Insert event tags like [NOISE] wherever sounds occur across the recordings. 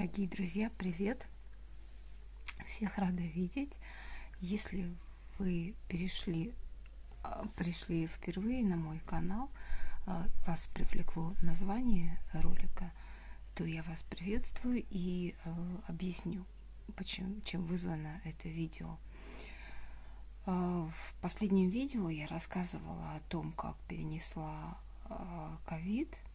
Дорогие друзья, привет! Всех рада видеть. Если вы перешли, а, пришли впервые на мой канал, а, вас привлекло название ролика, то я вас приветствую и а, объясню, почему, чем вызвано это видео. В последнем видео я рассказывала о том, как перенесла ковид –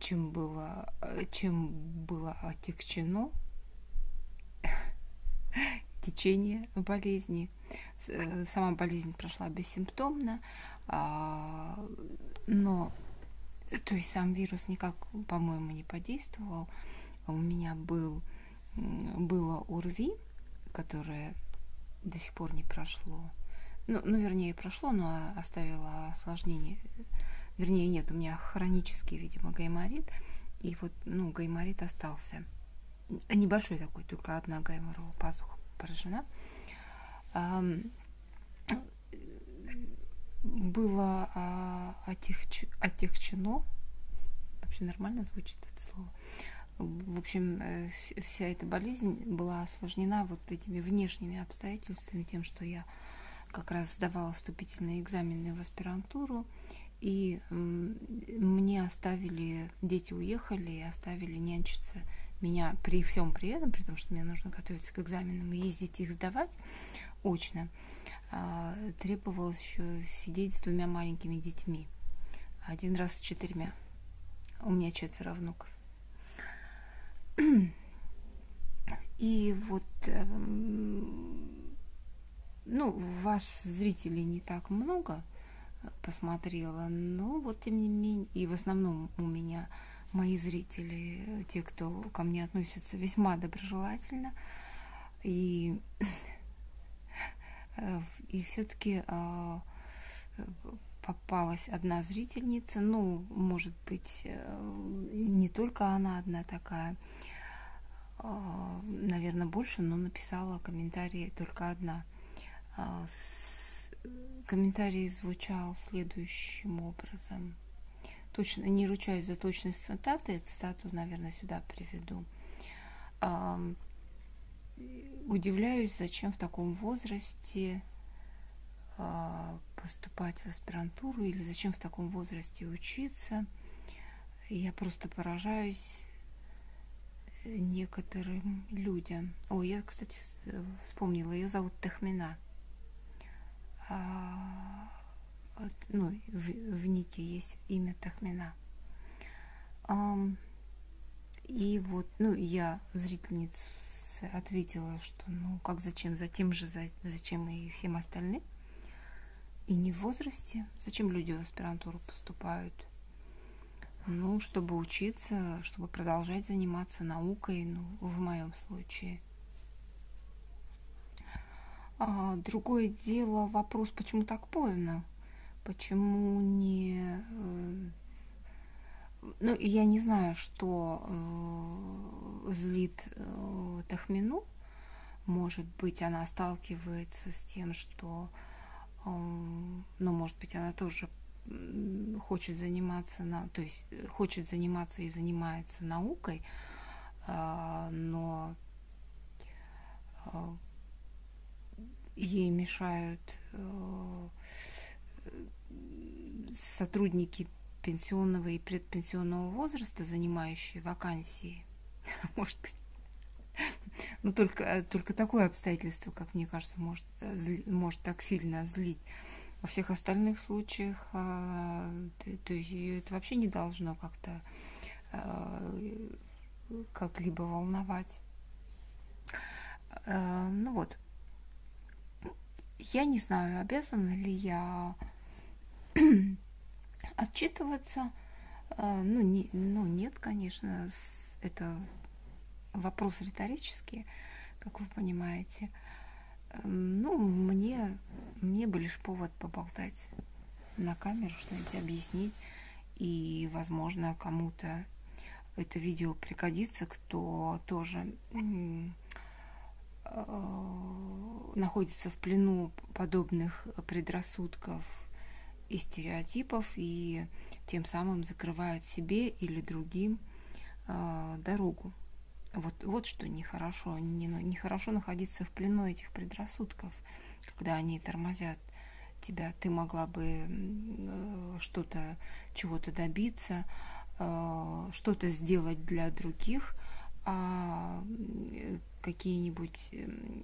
чем было, чем было отягчено [LAUGHS] течение болезни. Сама болезнь прошла бессимптомно, а, но то есть сам вирус никак, по-моему, не подействовал. У меня был, было ОРВИ, которое до сих пор не прошло. Ну, ну, вернее, прошло, но оставило осложнение Вернее, нет, у меня хронический, видимо, гайморит. И вот, ну, гайморит остался. Небольшой такой, только одна гайморовая пазуха поражена. Было а, отягч... отягчено, вообще нормально звучит это слово, в общем, э, вся эта болезнь была осложнена вот этими внешними обстоятельствами, тем, что я как раз сдавала вступительные экзамены в аспирантуру, и мне оставили, дети уехали оставили нянчиться меня при всем при этом, при том, что мне нужно готовиться к экзаменам и ездить их сдавать очно, а, требовалось еще сидеть с двумя маленькими детьми. Один раз с четырьмя. У меня четверо внуков. [CLEARS THROAT] И вот, эм, ну, вас, зрителей, не так много – посмотрела. Но вот тем не менее, и в основном у меня мои зрители, те, кто ко мне относятся весьма доброжелательно. И, и все-таки а, попалась одна зрительница, ну, может быть, э, не только она одна такая, а, наверное, больше, но написала комментарии только одна а, комментарий звучал следующим образом. Точно, не ручаюсь за точность цитаты, цитату, наверное, сюда приведу. Удивляюсь, зачем в таком возрасте а, поступать в аспирантуру или зачем в таком возрасте учиться. Я просто поражаюсь некоторым людям. О, я, кстати, вспомнила, ее зовут Тахмина. А, ну, в, в Нике есть имя Тахмина. И вот, ну, я зрительнице ответила, что ну как зачем, затем же зачем и всем остальным. И не в возрасте. Зачем люди в аспирантуру поступают? Ну, чтобы учиться, чтобы продолжать заниматься наукой, ну, в моем случае – другое дело вопрос, почему так поздно? Почему не... Э, ну, я не знаю, что э, злит э, Тахмину. Может быть, она сталкивается с тем, что, ну, может быть, она тоже хочет заниматься, на, то есть хочет заниматься и занимается наукой, но ей мешают э, сотрудники пенсионного и предпенсионного возраста, занимающие вакансии. [LAUGHS] Может быть, но только, только такое обстоятельство, как мне кажется, может, зли, может так сильно злить. Во всех остальных случаях, а, то, есть ее это вообще не должно как-то как-либо волновать. Ну вот, я не знаю, обязана ли я [CLEARS THROAT] отчитываться. А, ну, не, ну, нет, конечно, это вопрос риторический, как вы понимаете. Ну, мне, мне бы лишь повод поболтать на камеру, что-нибудь объяснить. И, возможно, кому-то это видео пригодится, кто тоже Э, находится в плену подобных предрассудков и стереотипов, и тем самым закрывает себе или другим э, дорогу. Вот, вот что нехорошо. Не, нехорошо находиться в плену этих предрассудков, когда они тормозят тебя. Ты могла бы э, что-то, чего-то добиться, э, что-то сделать для других, а какие-нибудь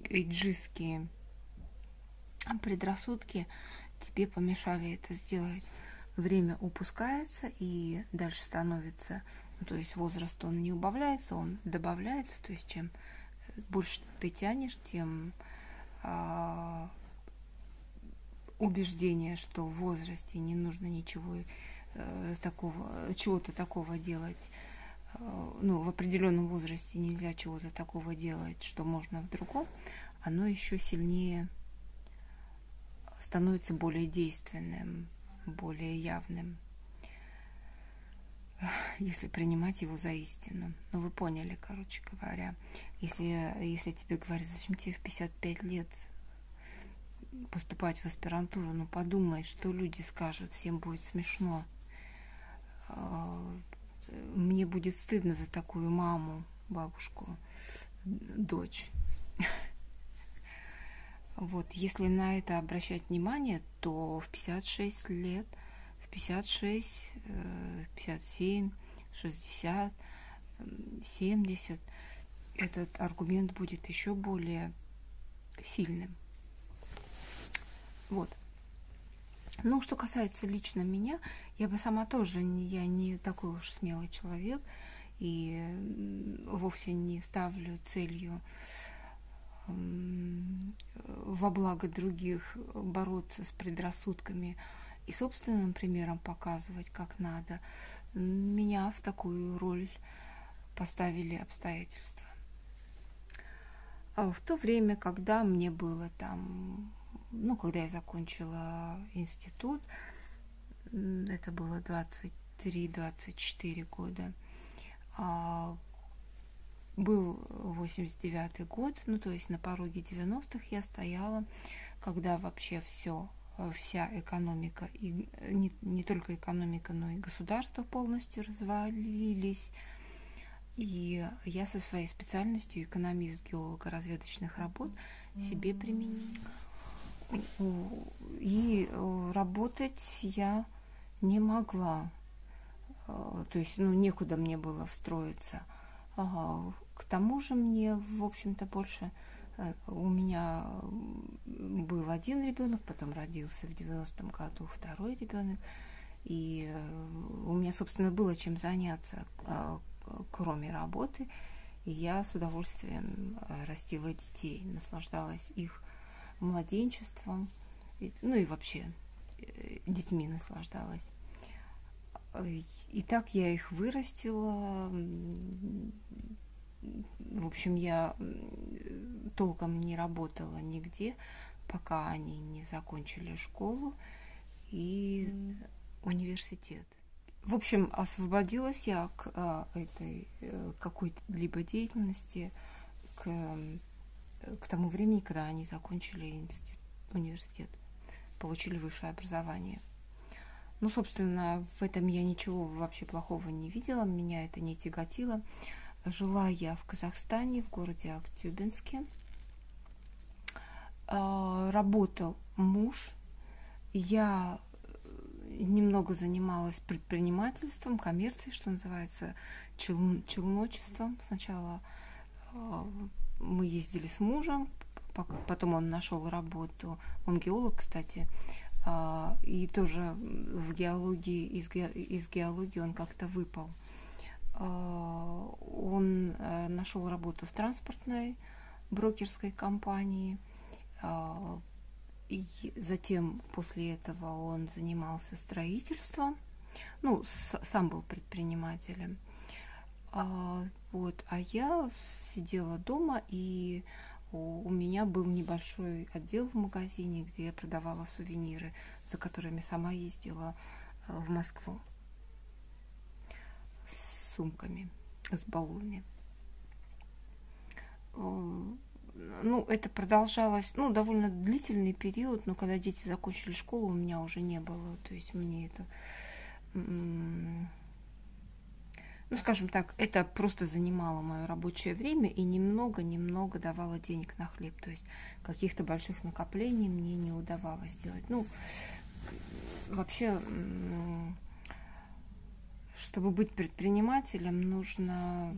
эйджистские предрассудки тебе помешали это сделать. Время упускается и дальше становится, ну, то есть возраст он не убавляется, он добавляется, то есть чем больше ты тянешь, тем а, убеждение, что в возрасте не нужно ничего э, такого, чего-то такого делать, э, ну, в определенном возрасте нельзя чего-то такого делать, что можно в другом, оно еще сильнее становится более действенным, более явным, если принимать его за истину. Ну, вы поняли, короче говоря. Если, если тебе говорят, зачем тебе в 55 лет поступать в аспирантуру, ну, подумай, что люди скажут, всем будет смешно. Мне будет стыдно за такую маму, бабушку, дочь. Вот, если на это обращать внимание, то в 56 лет, в 56, в 57, 60, 70 этот аргумент будет еще более сильным. Вот. Ну, что касается лично меня, я бы сама тоже, я не такой уж смелый человек и вовсе не ставлю целью во благо других бороться с предрассудками и собственным примером показывать, как надо. Меня в такую роль поставили обстоятельства. А в то время, когда мне было там, ну, когда я закончила институт, это было 23-24 года, а был 89 год, ну то есть на пороге 90-х я стояла, когда вообще все, вся экономика, и э, не, не только экономика, но и государство полностью развалились. И я со своей специальностью экономист геолого-разведочных работ себе применила. И э, работать я не могла. То есть, ну, некуда мне было встроиться. К тому же мне, в общем-то, больше э, у меня был один ребенок, потом родился в 90-м году второй ребенок, и э, у меня, собственно, было чем заняться, э, кроме работы, и я с удовольствием растила детей, наслаждалась их младенчеством, ну и вообще детьми наслаждалась. И так я их вырастила, в общем, я толком не работала нигде, пока они не закончили школу и университет. В общем, освободилась я к этой э, какой-то либо деятельности к, к тому времени, когда они закончили институт, университет, получили высшее образование. Ну, собственно, в этом я ничего вообще плохого не видела, меня это не тяготило. Жила я в Казахстане, в городе Актюбинске. А, работал муж. Я э, немного занималась предпринимательством, коммерцией, что называется, чел, челночеством. Сначала а, мы ездили с мужем, потом он нашел работу. Он геолог, кстати, а, и тоже в геологии, из, из геологии он как-то выпал. А, он э, нашел работу в транспортной брокерской компании. А, и затем после этого он занимался строительством. Ну, сам был предпринимателем. А, вот, а я сидела дома, и у меня был небольшой отдел в магазине, где я продавала сувениры, за которыми сама ездила э, в Москву сумками с баллонами. Ну, это продолжалось, ну, довольно длительный период, но когда дети закончили школу, у меня уже не было. То есть мне это ну, скажем так, это просто занимало мое рабочее время и немного-немного давало денег на хлеб. То есть каких-то больших накоплений мне не удавалось сделать. Ну, вообще, чтобы быть предпринимателем, нужно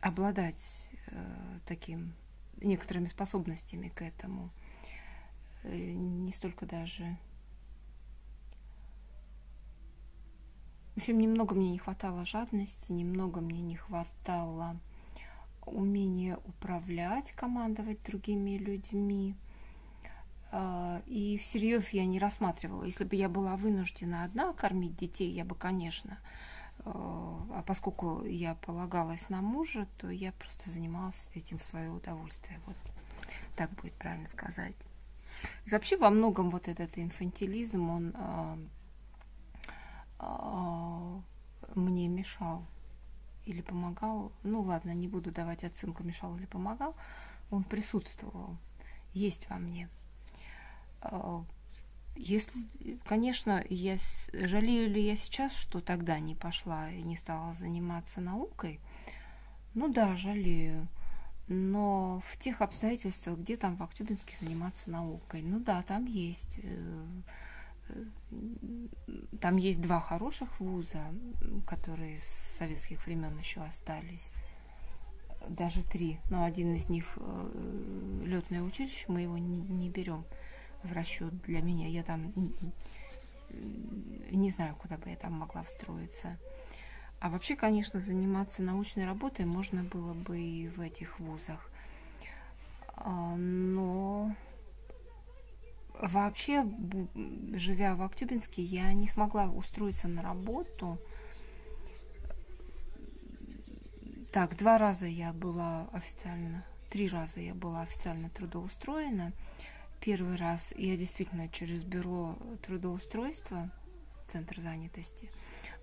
обладать э, таким некоторыми способностями к этому. Э, не столько даже В общем, немного мне не хватало жадности, немного мне не хватало умения управлять, командовать другими людьми. А, и всерьез я не рассматривала. Если бы я была вынуждена одна кормить детей, я бы, конечно, а, а поскольку я полагалась на мужа, то я просто занималась этим в свое удовольствие. Вот так будет правильно сказать. И вообще во многом вот этот инфантилизм, он а, мне мешал или помогал, ну ладно, не буду давать оценку, мешал или помогал, он присутствовал, есть во мне. А, если, конечно, я жалею ли я сейчас, что тогда не пошла и не стала заниматься наукой, ну да, жалею. Но в тех обстоятельствах, где там в Актюбинске заниматься наукой, ну да, там есть э, там есть два хороших вуза, которые с советских времен еще остались. Даже три. Но один из них э, летное училище, мы его не, не берем в расчет для меня. Я там не знаю, куда бы я там могла встроиться. А вообще, конечно, заниматься научной работой можно было бы и в этих вузах. А, но Вообще, живя в Актюбинске, я не смогла устроиться на работу. Так, два раза я была официально, три раза я была официально трудоустроена. Первый раз я действительно через бюро трудоустройства, Центр занятости,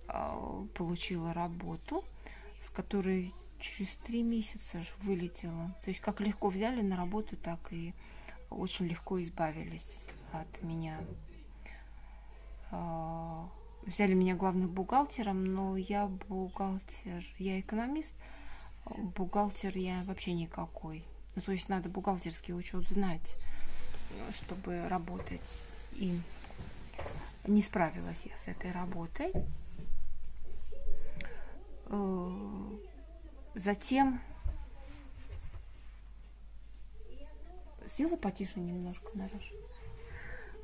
а, получила работу, с которой через три месяца вылетела. То есть как легко взяли на работу, так и очень легко избавились от меня. А, взяли меня главным бухгалтером, но я бухгалтер, я экономист, бухгалтер я вообще никакой. Ну, то есть надо бухгалтерский учет знать, чтобы работать. И не справилась я с этой работой. Э, затем сделай потише немножко, Нараш.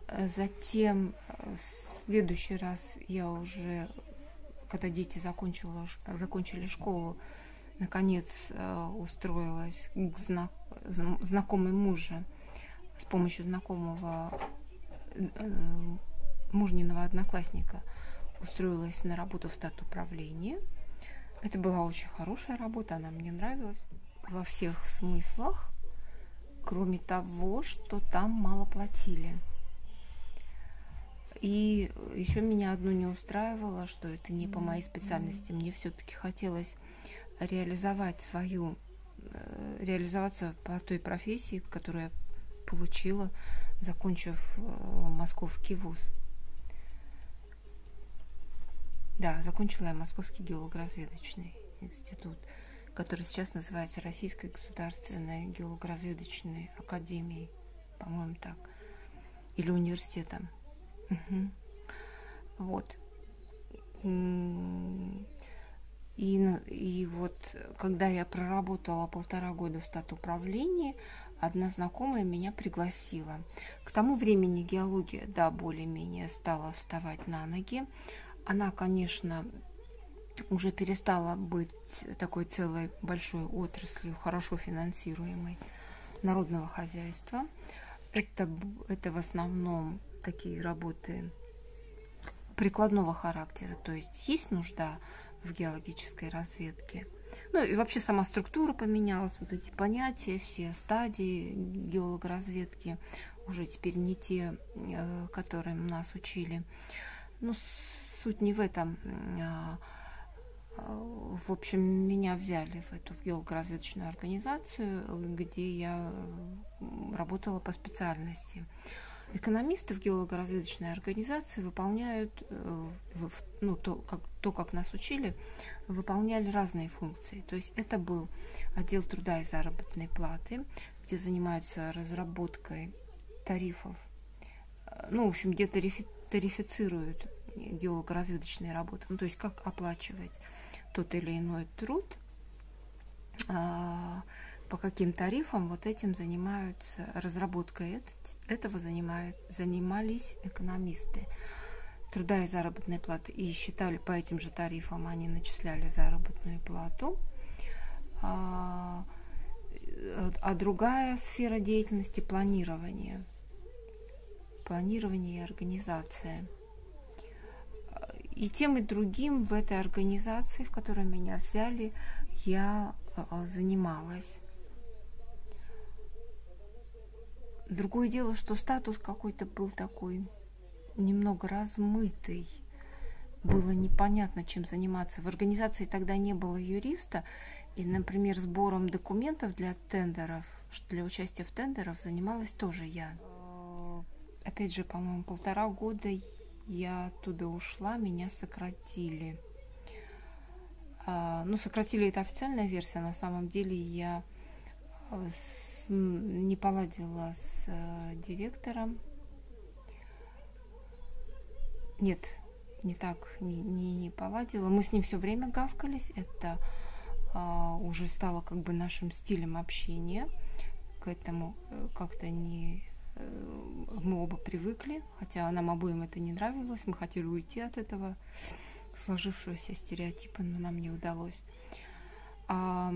Э, затем э, в следующий раз я уже, когда дети закончила, закончили школу, наконец э, устроилась к знак, знакомой мужа с помощью знакомого мужниного одноклассника устроилась на работу в стат управления. Это была очень хорошая работа, она мне нравилась во всех смыслах, кроме того, что там мало платили. И еще меня одно не устраивало, что это не по моей специальности. Мне все-таки хотелось реализовать свою, э, реализоваться по той профессии, которую я получила, закончив э, Московский вуз. Да, закончила я Московский геологоразведочный институт, который сейчас называется Российской государственной геологоразведочной академией, по-моему, так, или университетом. Угу. Вот. И, и вот, когда я проработала полтора года в статуправлении, одна знакомая меня пригласила. К тому времени геология, да, более-менее стала вставать на ноги. Она, конечно, уже перестала быть такой целой большой отраслью, хорошо финансируемой народного хозяйства. Это, это в основном такие работы прикладного характера, то есть есть нужда в геологической разведке. Ну и вообще сама структура поменялась, вот эти понятия, все стадии геологоразведки уже теперь не те, э, которые нас учили. Но суть не в этом. В общем, меня взяли в эту геологоразведочную организацию, где я работала по специальности. экономисты в геолого-разведочной организации выполняют, э, ну, то как, то, как нас учили, выполняли разные функции. То есть это был отдел труда и заработной платы, где занимаются разработкой тарифов, э, ну, в общем, где тарифи, тарифицируют геолого-разведочные работы, ну, то есть как оплачивать тот или иной труд, а, по каким тарифам вот этим занимаются, разработкой этого занимают, занимались экономисты труда и заработной платы и считали по этим же тарифам, они начисляли заработную плату. А, а другая сфера деятельности – планирование. Планирование и организация. И тем и другим в этой организации, в которой меня взяли, я а, занималась. Другое дело, что статус какой-то был такой немного размытый. Было непонятно, чем заниматься. В организации тогда не было юриста, и, например, сбором документов для тендеров, для участия в тендерах занималась тоже я. Опять же, по-моему, полтора года я оттуда ушла, меня сократили. А, ну, сократили это официальная версия, на самом деле я э, не поладила с э, директором. Нет, не так, не, не, не поладила. Мы с ним все время гавкались. Это а, уже стало как бы нашим стилем общения. К этому э, как-то не мы оба привыкли, хотя нам обоим это не нравилось. Мы хотели уйти от этого сложившегося стереотипа, но нам не удалось. А,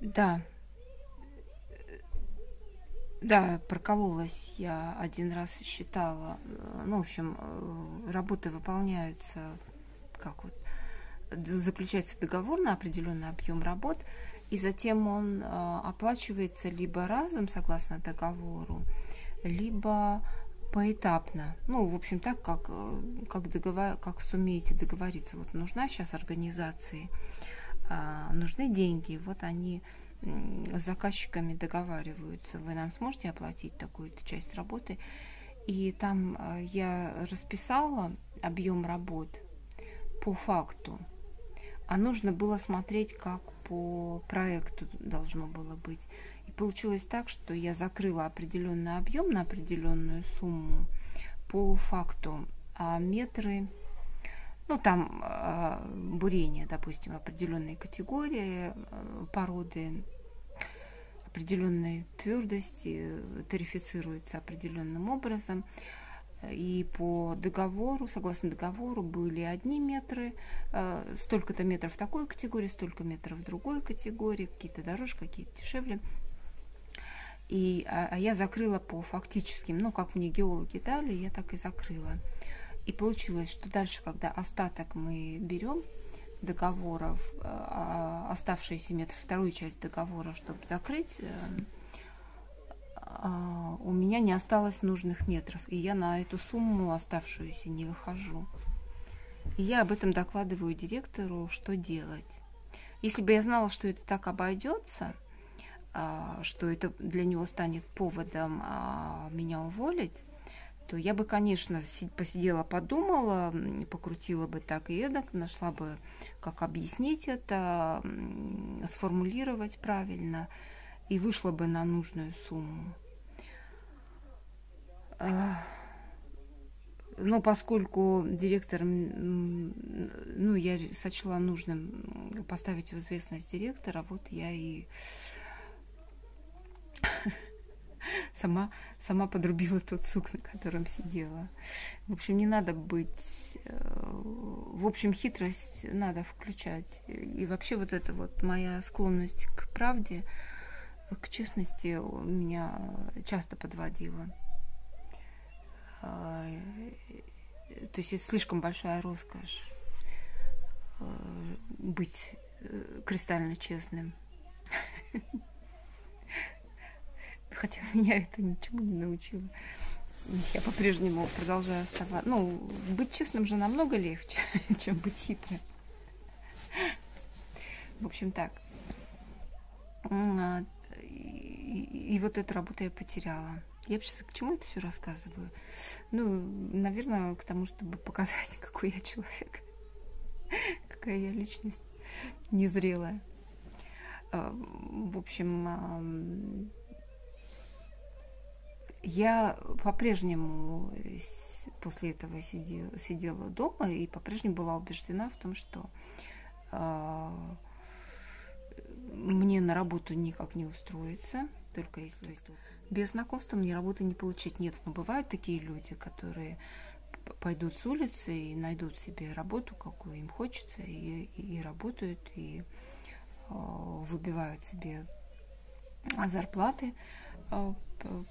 Да. Да, прокололась я один раз считала. Ну, в общем, э, работы выполняются, как вот, заключается договор на определенный объем работ, и затем он э, оплачивается либо разом, согласно договору, либо поэтапно. Ну, в общем, так, как, э, как, договор, как сумеете договориться. Вот нужна сейчас организации а, нужны деньги, вот они с заказчиками договариваются, вы нам сможете оплатить такую-то часть работы. И там а, я расписала объем работ по факту, а нужно было смотреть, как по проекту должно было быть. И получилось так, что я закрыла определенный объем на определенную сумму по факту, а метры ну, там э, бурение, допустим, определенные категории, э, породы, определенной твердости тарифицируются определенным образом. И по договору, согласно договору, были одни метры, э, столько-то метров такой категории, столько метров другой категории, какие-то дороже, какие-то дешевле. И, а, а я закрыла по фактическим, ну, как мне геологи дали, я так и закрыла. И получилось, что дальше, когда остаток мы берем договоров, э, а оставшиеся метры, вторую часть договора, чтобы закрыть, э, а, у меня не осталось нужных метров, и я на эту сумму оставшуюся не выхожу. И я об этом докладываю директору, что делать. Если бы я знала, что это так обойдется, а, что это для него станет поводом меня уволить, то я бы, конечно, посидела, подумала, покрутила бы так и эдак, нашла бы, как объяснить это, сформулировать правильно, и вышла бы на нужную сумму. Но поскольку директор, ну, я сочла нужным поставить в известность директора, вот я и [LAUGHS] сама, сама подрубила тот сук, на котором сидела. В общем, не надо быть... Э, в общем, хитрость надо включать. И вообще вот эта вот моя склонность к правде, к честности меня часто подводила. А, то есть слишком большая роскошь э, быть э, кристально честным. [LAUGHS] хотя меня это ничему не научило. Я по-прежнему продолжаю оставаться. Ну, быть честным же намного легче, [LAUGHS] чем быть хитрым. В общем, так. И, вот эту работу я потеряла. Я вообще к чему это все рассказываю? Ну, наверное, к тому, чтобы показать, [LAUGHS] какой я человек, какая я личность незрелая. А, в общем, я по-прежнему после этого сидела, сидела дома и по-прежнему была убеждена в том, что а, мне на работу никак не устроиться, только если без знакомства мне работы не получить. Нет, но бывают такие люди, которые пойдут с улицы и найдут себе работу, какую им хочется, и, и, и работают, и э, выбивают себе зарплаты э,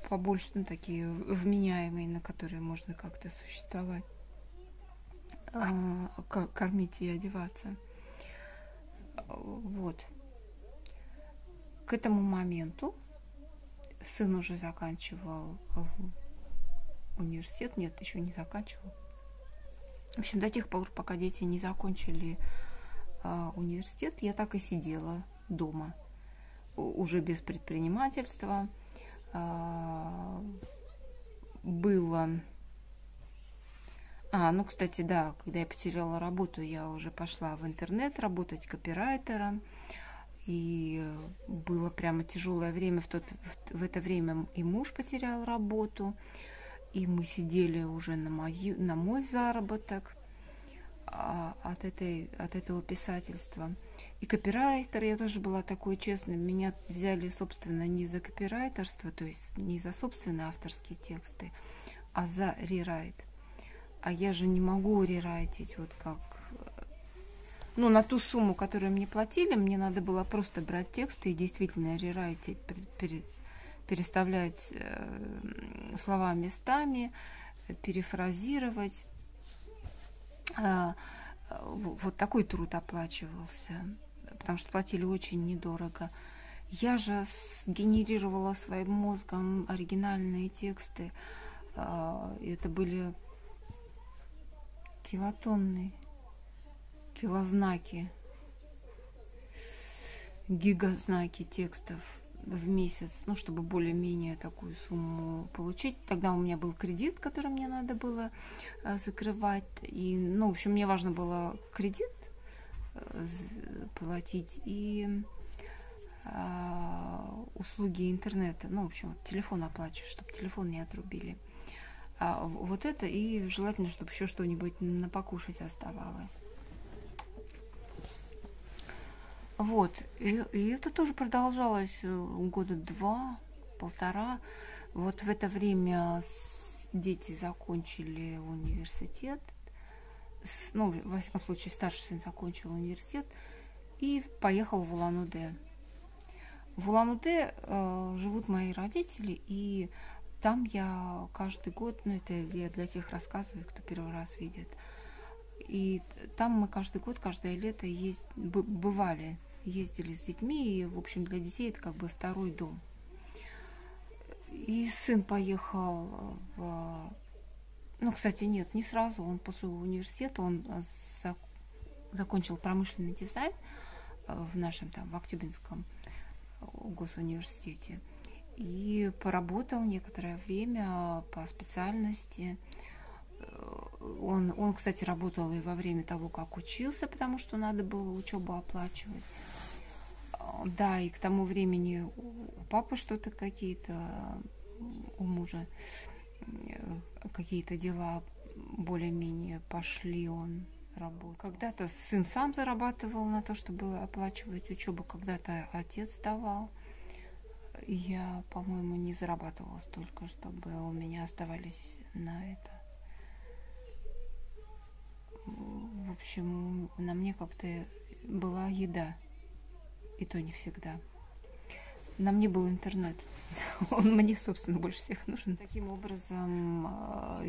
побольше, ну, такие вменяемые, на которые можно как-то существовать, э, кормить и одеваться. Вот. К этому моменту сын уже заканчивал университет, нет, еще не заканчивал. В общем, до тех пор, пока дети не закончили э, университет, я так и сидела дома, уже без предпринимательства. Э, было... А, ну, кстати, да, когда я потеряла работу, я уже пошла в интернет работать копирайтером. И было прямо тяжелое время. В, тот, в, в это время и муж потерял работу, и мы сидели уже на, мою, на мой заработок а, от, этой, от этого писательства. И копирайтер, я тоже была такой честной. Меня взяли, собственно, не за копирайтерство, то есть не за собственные авторские тексты, а за рерайт. А я же не могу рерайтить, вот как ну, на ту сумму, которую мне платили, мне надо было просто брать тексты и действительно рерайтить, переставлять э, слова местами, перефразировать. А, вот такой труд оплачивался, потому что платили очень недорого. Я же генерировала своим мозгом оригинальные тексты. А, это были килотонны килознаки, гигазнаки текстов в месяц, ну, чтобы более-менее такую сумму получить. Тогда у меня был кредит, который мне надо было э, закрывать. И, ну, в общем, мне важно было кредит э, платить и э, услуги интернета. Ну, в общем, телефон оплачивать, чтобы телефон не отрубили. А вот это и желательно, чтобы еще что-нибудь на покушать оставалось. Вот, и, и это тоже продолжалось э, года два, полтора. Вот в это время дети закончили университет, ну, во всяком случае, старший сын закончил университет и поехал в Улан-Удэ. В Улан-Удэ э, живут мои родители, и там я каждый год, ну, это я для тех рассказываю, кто первый раз видит, и там мы каждый год, каждое лето есть, бывали, ездили с детьми, и, в общем, для детей это как бы второй дом. И сын поехал в... Ну, кстати, нет, не сразу. Он после университета, он за... закончил промышленный дизайн э, в нашем там, в Актюбинском госуниверситете. И поработал некоторое время по специальности он, он, кстати, работал и во время того, как учился, потому что надо было учебу оплачивать. Да, и к тому времени у папы что-то какие-то, у мужа какие-то дела более-менее пошли, он работал. Когда-то сын сам зарабатывал на то, чтобы оплачивать учебу, когда-то отец давал. Я, по-моему, не зарабатывала столько, чтобы у меня оставались на это в общем, на мне как-то была еда. И то не всегда. На мне был интернет. [LAUGHS] Он мне, собственно, больше всех нужен. Таким образом, а,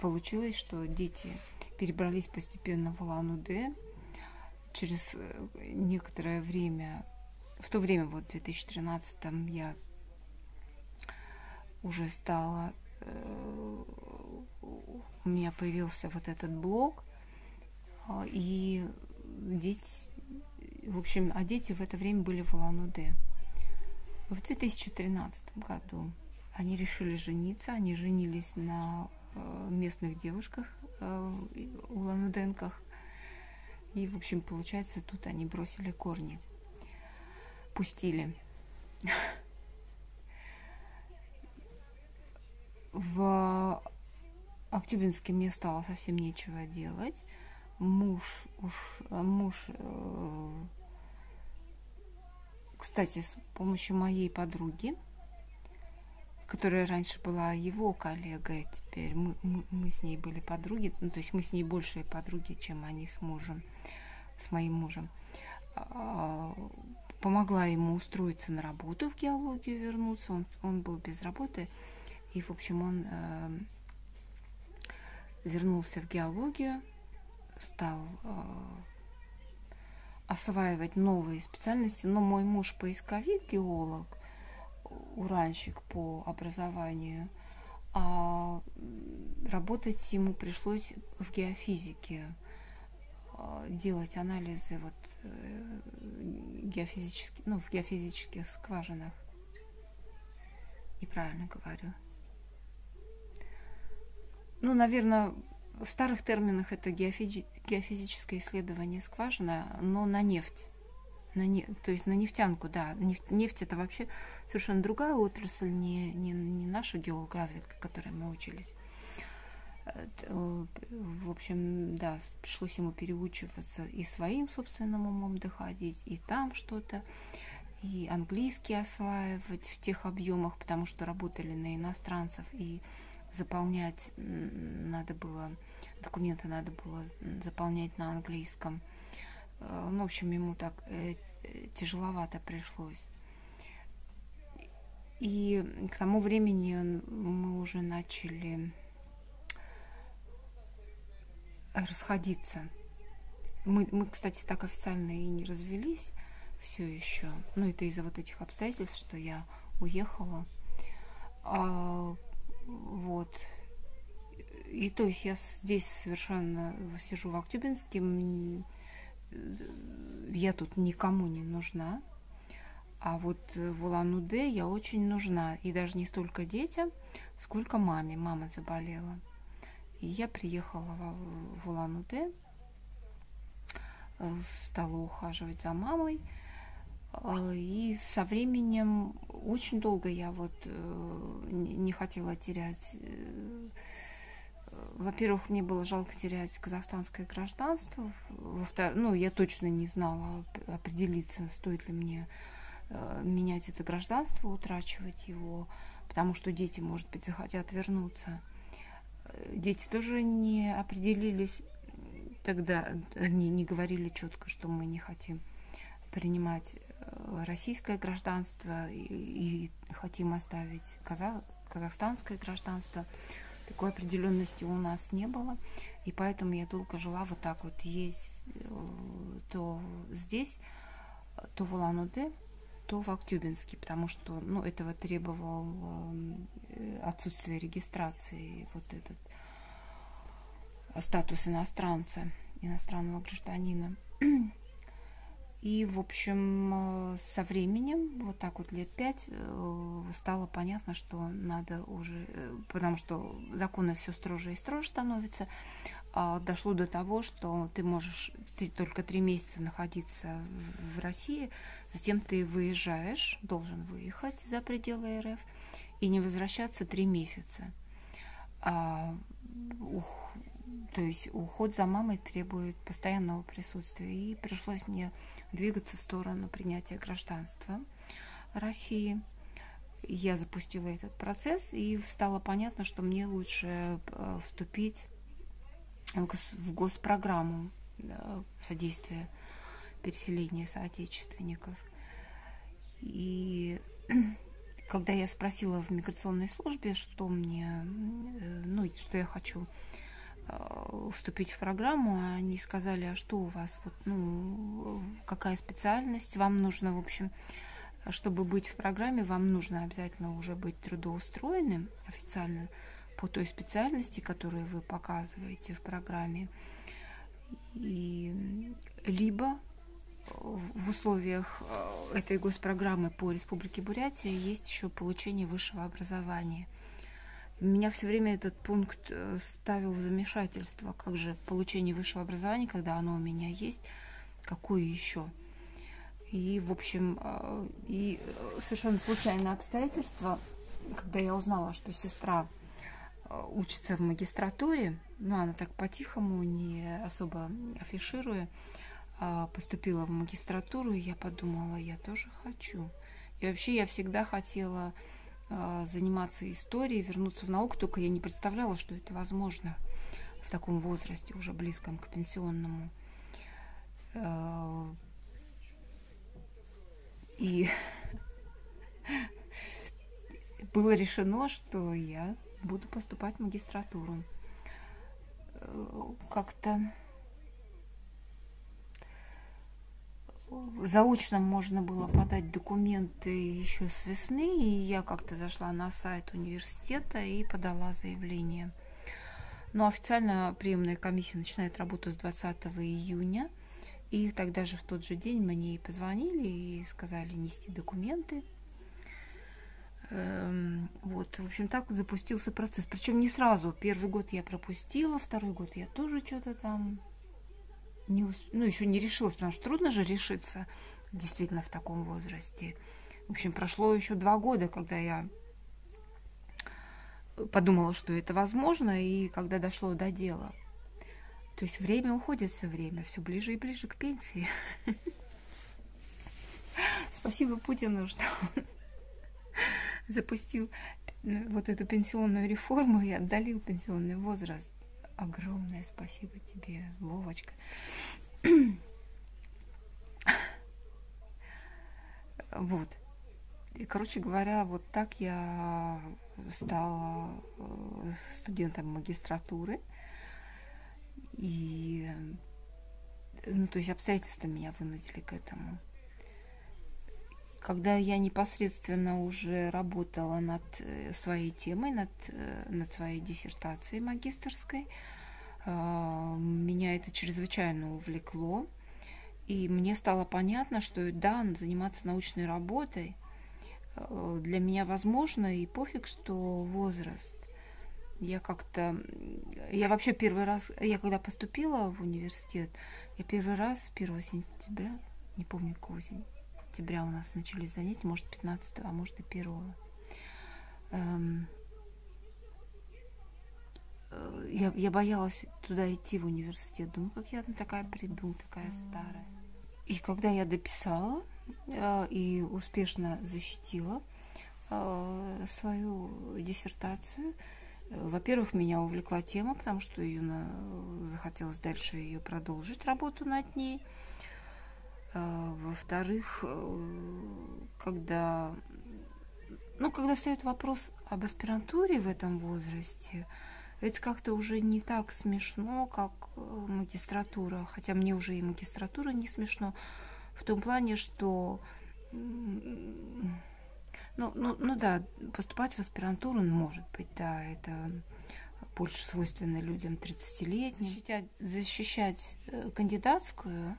получилось, что дети перебрались постепенно в Улан-Удэ. Через э, некоторое время, в то время, вот в 2013 я уже стала э, у меня появился вот этот блог, а, и дети, в общем, а дети в это время были в Улан-Удэ. В 2013 году они решили жениться, они женились на э, местных девушках э, улан-удэнках. И, в общем, получается, тут они бросили корни, пустили. [LAUGHS] В Актюбинске мне стало совсем нечего делать. Муж, уж, муж, э, кстати, с помощью моей подруги, которая раньше была его коллегой, теперь мы, мы, мы с ней были подруги, ну, то есть мы с ней большие подруги, чем они с мужем, с моим мужем. А, помогла ему устроиться на работу в геологию, вернуться. Он, он был без работы. И, в общем, он э, вернулся в геологию, стал э, осваивать новые специальности. Но мой муж поисковик, геолог, уранщик по образованию, а работать ему пришлось в геофизике, э, делать анализы вот э, геофизических, ну, в геофизических скважинах. Неправильно говорю. Ну, наверное, в старых терминах это геофизи геофизическое исследование скважина, но на нефть. На не, то есть на нефтянку, да. Нефть, нефть это вообще совершенно другая отрасль, не, не, не наша геологоразведка, которой мы учились. Э, в общем, да, пришлось ему переучиваться и своим собственным умом доходить, и там что-то, и английский осваивать в тех объемах, потому что работали на иностранцев, и заполнять надо было, документы надо было заполнять на английском. Э, ну, в общем, ему так э, тяжеловато пришлось. И к тому времени мы уже начали расходиться. Мы, мы, кстати, так официально и не развелись все еще. Ну, это из-за вот этих обстоятельств, что я уехала. А, вот. И то есть я здесь совершенно сижу в Актюбинске, я тут никому не нужна. А вот в Улан-Удэ я очень нужна. И даже не столько детям, сколько маме. Мама заболела. И я приехала в, в Улан-Удэ, э, стала ухаживать за мамой. Э, и со временем очень долго я вот э, не хотела терять. Во-первых, мне было жалко терять казахстанское гражданство. Во-вторых, ну, я точно не знала определиться, стоит ли мне менять это гражданство, утрачивать его, потому что дети, может быть, захотят вернуться дети тоже не определились тогда, они не говорили четко, что мы не хотим принимать э, российское гражданство и, и хотим оставить казах, казахстанское гражданство. Такой определенности у нас не было, и поэтому я долго жила вот так вот, есть э, то здесь, то в Улан-Удэ, то в Актюбинске, потому что ну, этого требовал э, отсутствие регистрации, вот этот статус иностранца, иностранного гражданина. И, в общем, э, со временем, вот так вот лет пять, э, стало понятно, что надо уже, потому что законы все строже и строже становятся, а дошло до того, что ты можешь ты только три месяца находиться в России, затем ты выезжаешь, должен выехать за пределы РФ и не возвращаться три месяца. А, ух, то есть уход за мамой требует постоянного присутствия, и пришлось мне двигаться в сторону принятия гражданства России. Я запустила этот процесс, и стало понятно, что мне лучше э, вступить в госпрограмму содействия переселения соотечественников. И [CLEARS THROAT] когда я спросила в миграционной службе, что мне, э, ну, что я хочу э, вступить в программу, они сказали, а что у вас, вот, ну, какая специальность, вам нужно, в общем, чтобы быть в программе, вам нужно обязательно уже быть трудоустроенным официально, по той специальности, которую вы показываете в программе. И либо в условиях э, этой госпрограммы по Республике Бурятия есть еще получение высшего образования. Меня все время этот пункт э, ставил в замешательство. Как же получение высшего образования, когда оно у меня есть, какое еще? И, в общем, э, и совершенно случайное обстоятельство, когда я узнала, что сестра учится в магистратуре, ну, она так по-тихому, не особо афишируя, поступила в магистратуру, и я подумала, я тоже хочу. И вообще я всегда хотела заниматься историей, вернуться в науку, только я не представляла, что это возможно в таком возрасте, уже близком к пенсионному. А, и [LAUGHS] было решено, что я буду поступать в магистратуру. Э, как-то заочно можно было подать документы еще с весны, и я как-то зашла на сайт университета и подала заявление. Но официально приемная комиссия начинает работу с 20 июня, и тогда же в тот же день мне и позвонили и сказали нести документы. Эм, вот, в общем, так запустился процесс. Причем не сразу. Первый год я пропустила, второй год я тоже что-то там не, ну, еще не решилась, потому что трудно же решиться действительно в таком возрасте. В общем, прошло еще два года, когда я подумала, что это возможно, и когда дошло до дела. То есть время уходит все время, все ближе и ближе к пенсии. [LAUGHS] Спасибо Путину, что запустил вот эту пенсионную реформу и отдалил пенсионный возраст огромное спасибо тебе, Вовочка. Вот. И, короче говоря, вот так я стала э, студентом магистратуры. И, ну, то есть обстоятельства меня вынудили к этому. Когда я непосредственно уже работала над э, своей темой, над, э, над своей диссертацией магистрской, а, меня это чрезвычайно увлекло. И мне стало понятно, что да, заниматься научной работой э, для меня возможно, и пофиг, что возраст. Я как-то... Я вообще первый раз... Я когда поступила в университет, я первый раз 1 сентября, не помню, какого октября у нас начались занятия, может, 15, а может и 1. Эм, э, я, я боялась туда идти в университет. Думаю, как я такая приду, такая старая. И когда я дописала э, и успешно защитила э, свою диссертацию, во-первых, меня увлекла тема, потому что ее на... захотелось дальше ее продолжить, работу над ней. А, во-вторых, э, когда, ну, когда встает вопрос об аспирантуре в этом возрасте, это как-то уже не так смешно, как э, магистратура. Хотя мне уже и магистратура не смешно. В том плане, что ну, ну, ну да, поступать в аспирантуру, может быть, да, это больше свойственно людям 30-летним. Защищать, защищать э, кандидатскую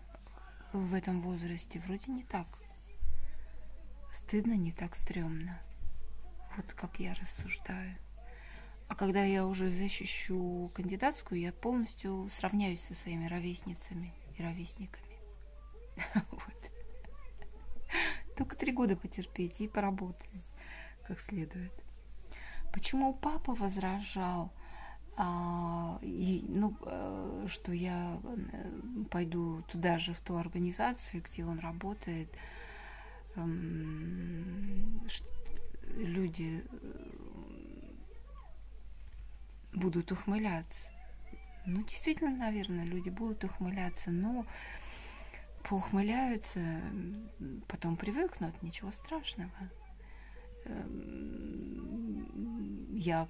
в этом возрасте вроде не так стыдно, не так стрёмно. Вот как я рассуждаю. А когда я уже защищу кандидатскую, я полностью сравняюсь со своими ровесницами и ровесниками. [LAUGHS] Вот. Только три года потерпеть и поработать как следует. Почему папа возражал? А, и, ну, э, что я э, пойду туда же, в ту организацию, где он работает. Эм, люди э, будут ухмыляться. Ну, действительно, наверное, люди будут ухмыляться, но поухмыляются, потом привыкнут, ничего страшного. Эм, я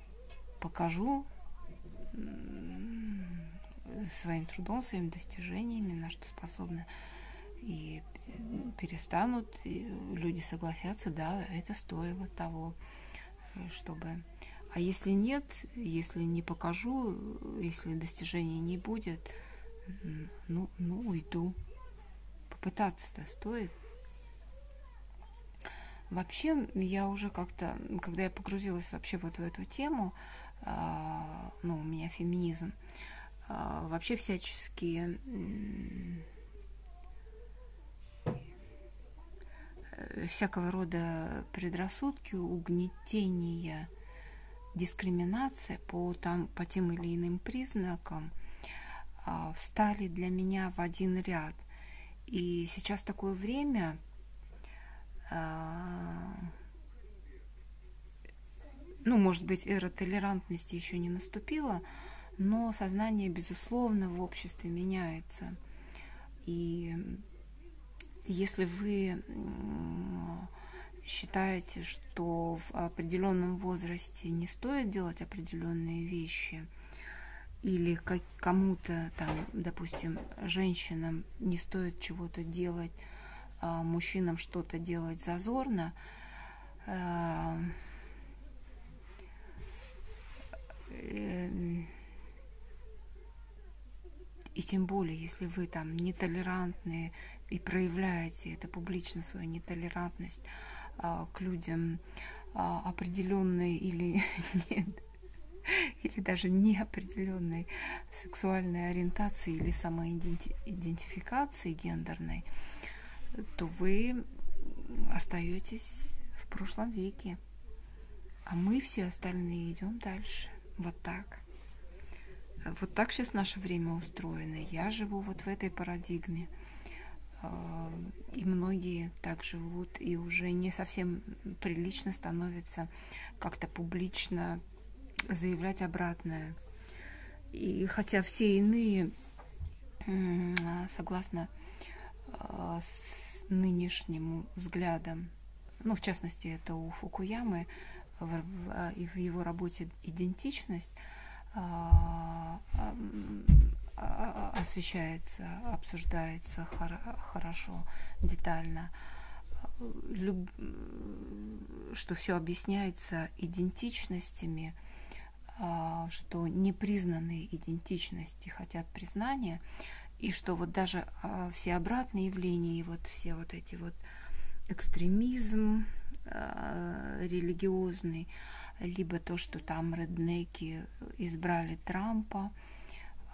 покажу своим трудом, своими достижениями, на что способны, и перестанут, и люди согласятся, да, это стоило того, чтобы... А если нет, если не покажу, если достижений не будет, ну, ну уйду, попытаться-то стоит. Вообще, я уже как-то, когда я погрузилась вообще вот в эту тему, ну, у меня феминизм, а, вообще всяческие всякого рода предрассудки, угнетения, дискриминация по, там, по тем или иным признакам а, встали для меня в один ряд. И сейчас такое время, а, ну, может быть, эра толерантности еще не наступила, но сознание, безусловно, в обществе меняется. И если вы считаете, что в определенном возрасте не стоит делать определенные вещи, или кому-то там, допустим, женщинам не стоит чего-то делать, а мужчинам что-то делать зазорно, э, э, и тем более, если вы там нетолерантные и проявляете это публично, свою нетолерантность а, к людям а, определенной или [LAUGHS] нет, или даже неопределенной сексуальной ориентации или самоидентификации гендерной, то вы остаетесь в прошлом веке. А мы все остальные идем дальше. Вот так. Вот так сейчас наше время устроено. Я живу вот в этой парадигме. А, и многие так живут, и уже не совсем прилично становится как-то публично заявлять обратное. И хотя все иные, согласно а, с нынешним взглядом, ну, в частности, это у Фукуямы, и в его работе «Идентичность», а, а, освещается, обсуждается хорошо, детально, Люб... что все объясняется идентичностями, а, что непризнанные идентичности хотят признания, и что вот даже все обратные явления, и вот все вот эти вот экстремизм религиозный, либо то, что там реднеки избрали Трампа,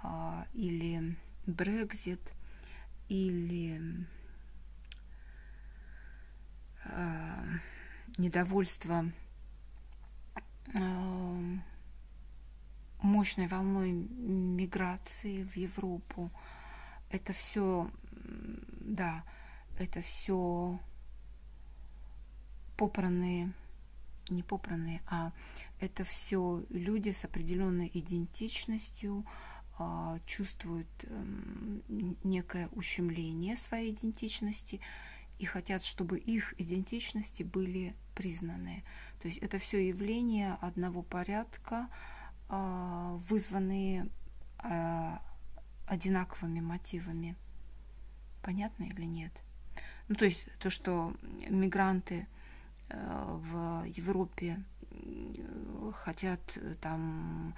а, или Брекзит, или а, недовольство а, мощной волной миграции в Европу. Это все, да, это все попранные не попранные, а это все люди с определенной идентичностью, а, чувствуют эм, некое ущемление своей идентичности и хотят, чтобы их идентичности были признаны. То есть это все явления одного порядка, а, вызванные а, одинаковыми мотивами. Понятно или нет? Ну, то есть то, что мигранты в Европе хотят э, там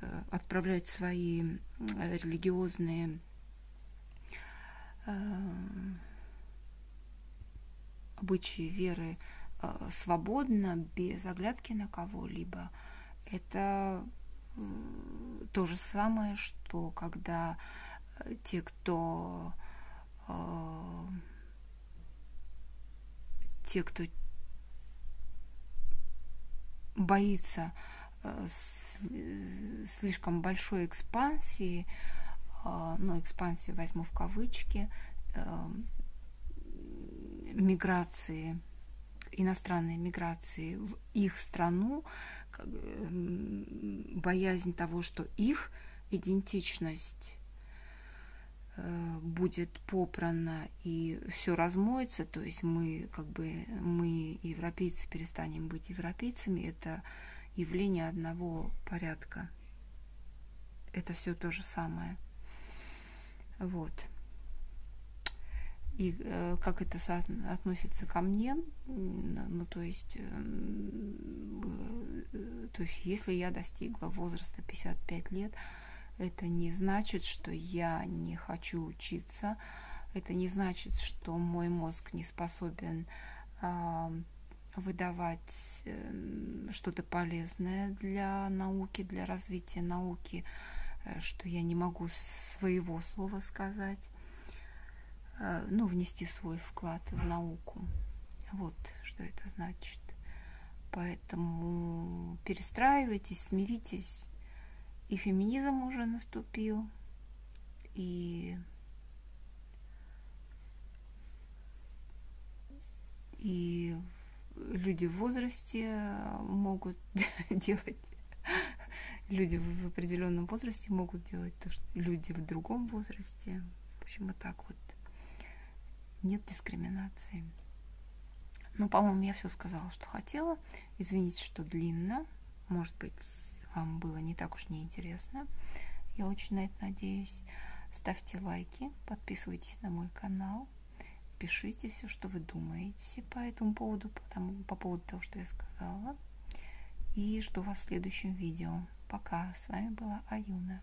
э, отправлять свои религиозные обычаи веры свободно, без оглядки на кого-либо, это то же самое, что когда те, кто те, кто боится э, слишком большой экспансии, э, ну, экспансию возьму в кавычки, э, миграции, иностранной миграции в их страну, боязнь того, что их идентичность будет попрано и все размоется, то есть мы как бы мы европейцы перестанем быть европейцами, это явление одного порядка. Это все то же самое. Вот. И э, как это относится ко мне, ну то есть, э, э, то есть если я достигла возраста 55 лет, это не значит, что я не хочу учиться, Это не значит, что мой мозг не способен а, выдавать эм, что-то полезное для науки, для развития науки, э, что я не могу своего слова сказать, э, ну, внести свой вклад в науку. Вот что это значит. Поэтому перестраивайтесь, смиритесь. И феминизм уже наступил, и и люди в возрасте могут [LAUGHS] делать, люди в определенном возрасте могут делать то, что люди в другом возрасте. В общем, вот так вот. Нет дискриминации. Ну, по-моему, я все сказала, что хотела. Извините, что длинно. Может быть, вам было не так уж неинтересно. Я очень на это надеюсь. Ставьте лайки, подписывайтесь на мой канал пишите все, что вы думаете по этому поводу, потому, по поводу того, что я сказала. И жду вас в следующем видео. Пока. С вами была Аюна.